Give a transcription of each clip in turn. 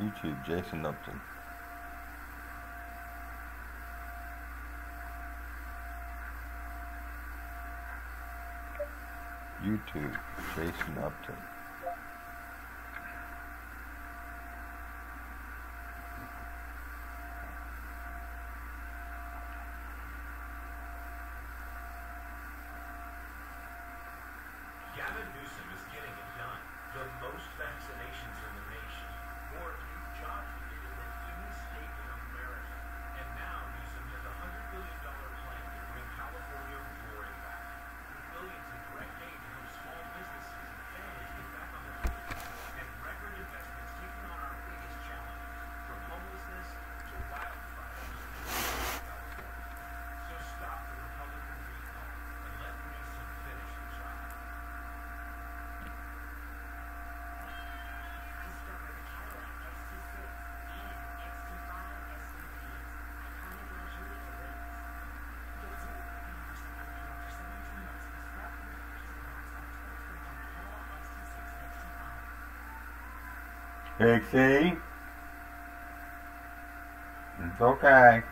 YouTube, Jason Upton. YouTube, Jason Upton. Gavin Newsom is getting it done. The most vaccinations in the nation. More new Pixie. It's okay.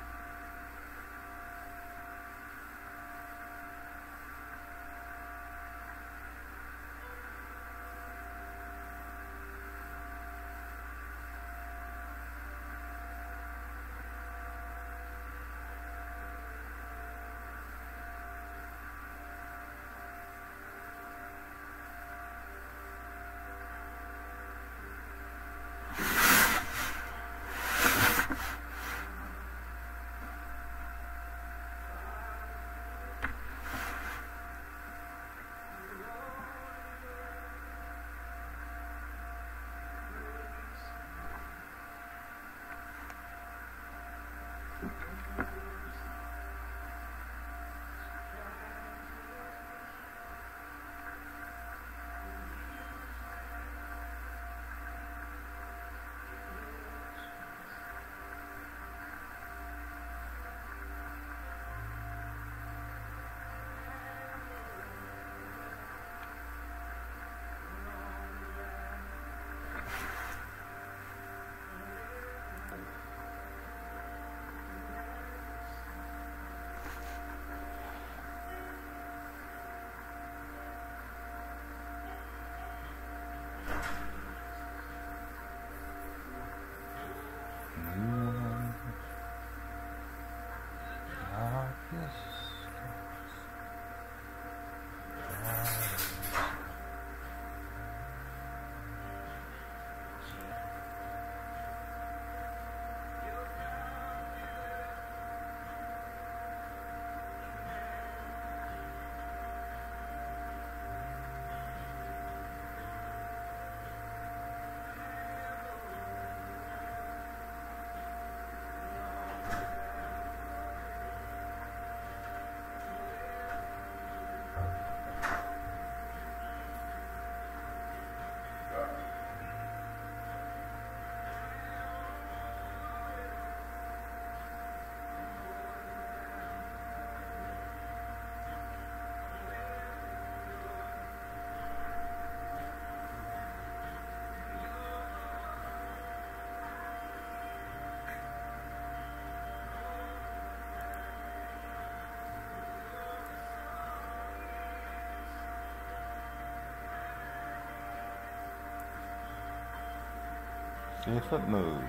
See if it moves.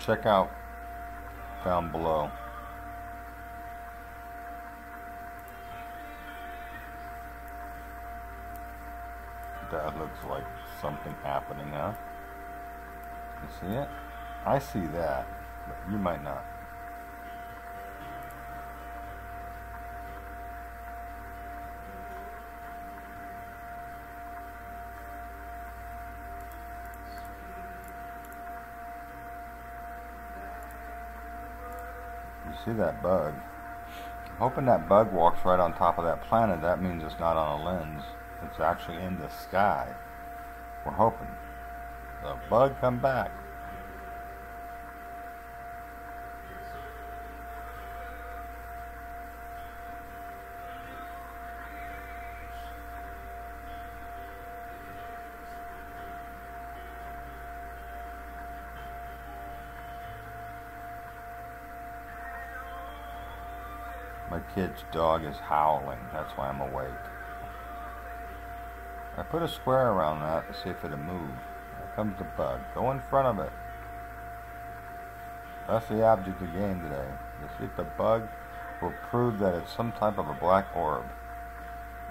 Check out down below. That looks like something happening, huh? You see it? I see that, but you might not. You see that bug? I'm Hoping that bug walks right on top of that planet. That means it's not on a lens. It's actually in the sky. We're hoping. The bug come back. My kid's dog is howling. That's why I'm awake. I put a square around that to see if it'll move. Here comes the bug. Go in front of it. That's the object of the game today. To see if the bug will prove that it's some type of a black orb.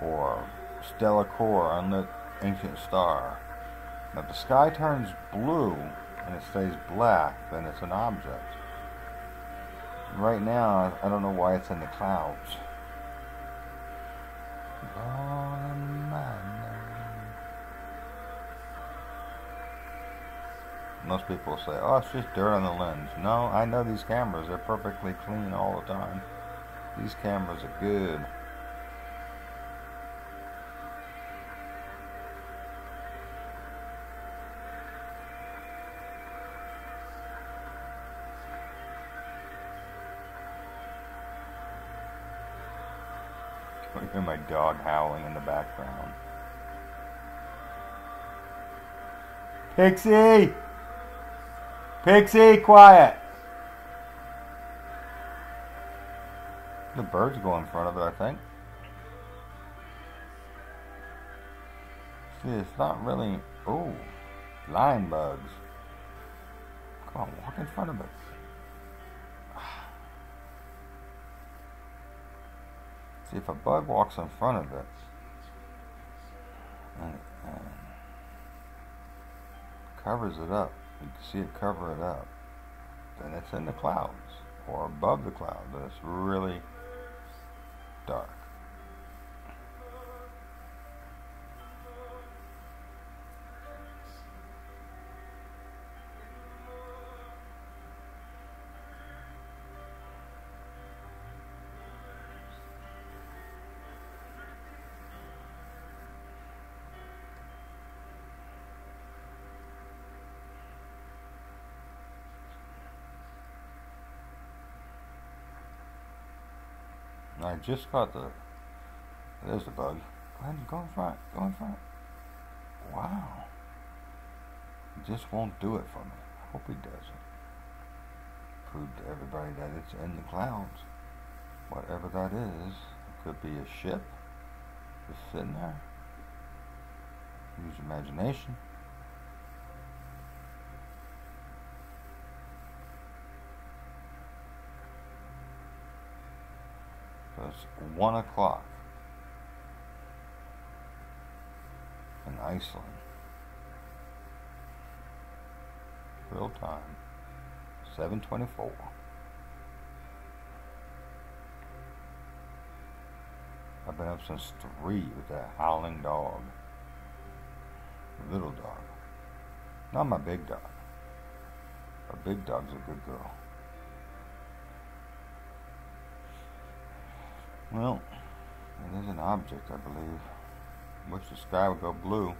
Or stellar core, unlit ancient star. Now if the sky turns blue and it stays black, then it's an object. Right now, I don't know why it's in the clouds. Most people say, oh, it's just dirt on the lens. No, I know these cameras. They're perfectly clean all the time. These cameras are good. Hear my dog howling in the background. Pixie! Pixie, quiet! The birds go in front of it, I think. See, it's not really... Oh, line bugs. Come on, walk in front of it. See, if a bug walks in front of it, and, and covers it up, you can see it cover it up, then it's in the clouds or above the clouds, and it's really dark. I just got the. There's the bug. Go ahead go in front. Go in front. Wow. Just won't do it for me. I hope he doesn't. Prove to everybody that it's in the clouds. Whatever that is. It could be a ship. Just sitting there. Use imagination. So it's one o'clock in Iceland. Real time. 724. I've been up since 3 with that howling dog. Little dog. Not my big dog. A big dog's a good girl. Well, it is an object, I believe. Wish the sky would go blue.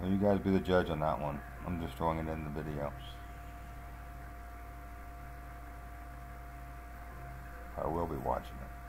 Well, you guys be the judge on that one. I'm just throwing it in the video. I will be watching it.